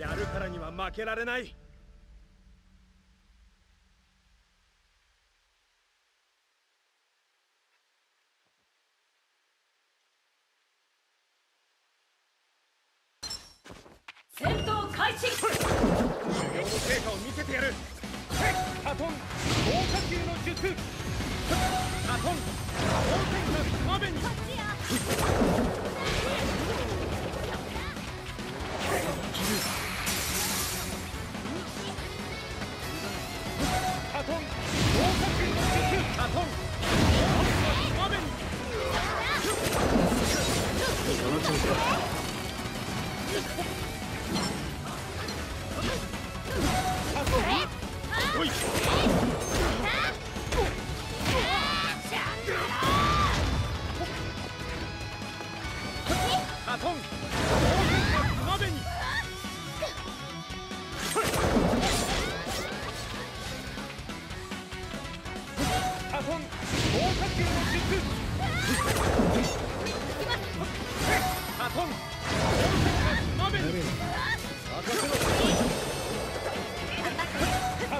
やるからには負けられない。戦闘開始。修行の成果を見せてやる。カトン豪華級の術。カトン応戦艦マベにトン豪華級の術カトン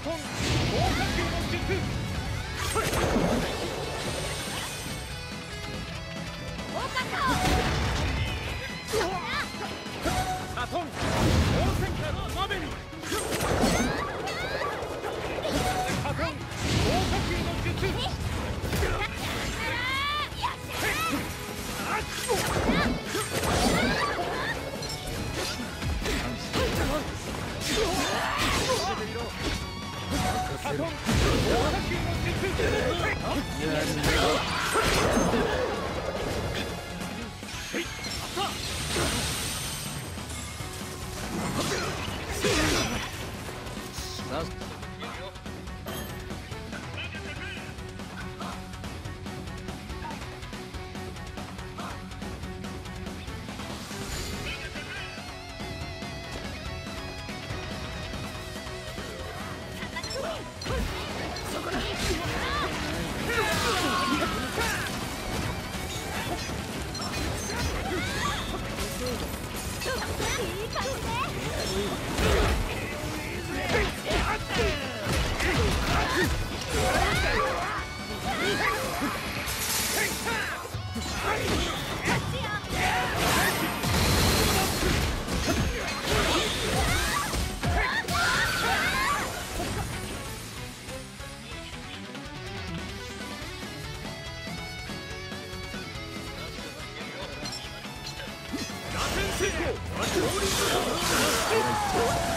カトン豪華級の術カトン応戦艦マベにカトン豪華級の術カトン豪華級の術こ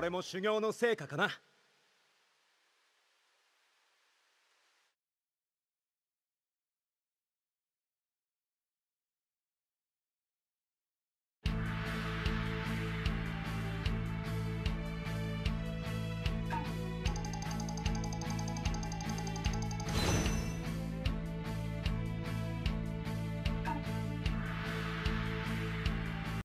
れも修行の成果かな。